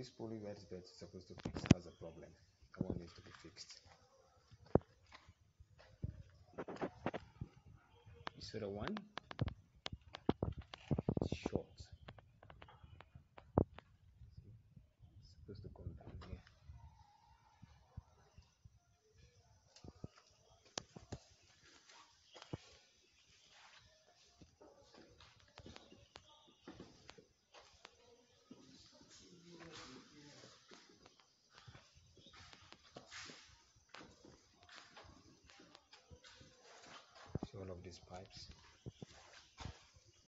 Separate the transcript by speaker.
Speaker 1: this pulley this belt is supposed to fix has a problem. That one needs to be fixed. So the one these pipes.